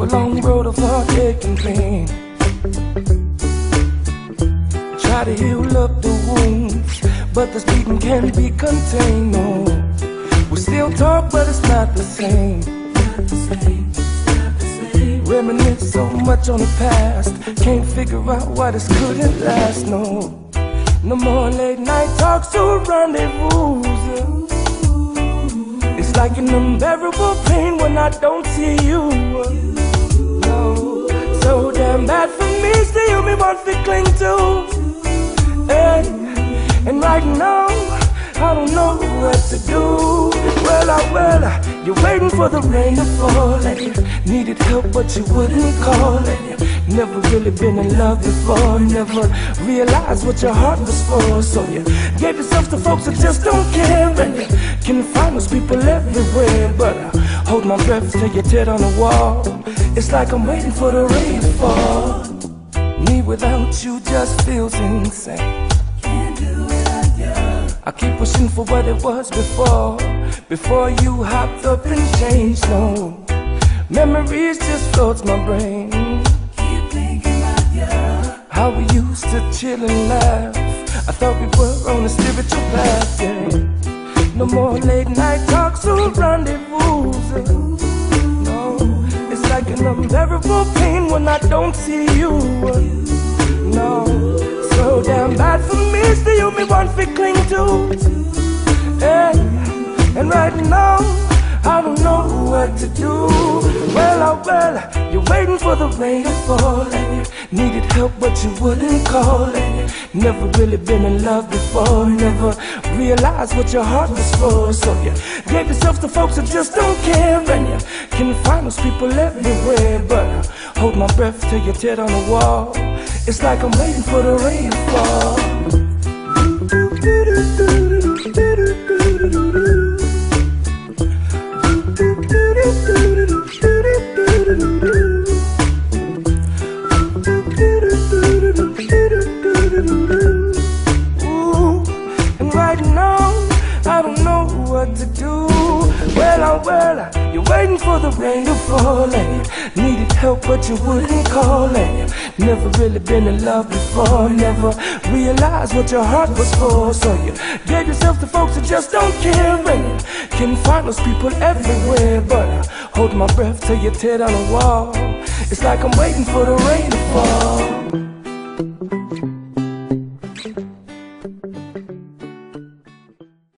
a long road of heartache and pain. Try to heal up the wounds, but this beating can't be contained. No, we still talk, but it's not the same. Not the same much on the past, can't figure out why this couldn't last. No, no more late night talks or rendezvous. It's like an unbearable pain when I don't see you. No, so damn bad for me, still me want to cling to. Hey, and right now, I don't know what to do. Well, you're waiting for the rain to fall, and you needed help, but you wouldn't call, and you never really been in love before, never realized what your heart was for. So you gave yourself to folks that just don't care, and you can find those people everywhere. But I hold my breath till you're dead on the wall. It's like I'm waiting for the rain to fall. Me without you just feels insane. I keep wishing for what it was before. Before you hopped up and changed, no. Memories just floats my brain. Keep thinking about you. How we used to chill and laugh. I thought we were on a spiritual path, yeah. No more late night talks or rendezvous. No, it's like an unbearable pain when I don't see you. No, Still me want to cling to. Hey, and right now. I don't know what to do. Well, oh well, you're waiting for the rain to fall, and you needed help, but you wouldn't call, and you never really been in love before, never realized what your heart was for. So you gave yourself to folks that just don't care, and you can find those people everywhere. But I hold my breath till you're dead on the wall. It's like I'm waiting for the rain I don't know what to do. Well, oh, well, you're waiting for the rain to fall, and you needed help, but you wouldn't call, and you never really been in love before, never realized what your heart was for. So you gave yourself to folks that just don't care, and you can find those people everywhere. But I hold my breath till you're tear down the wall. It's like I'm waiting for the rain to fall.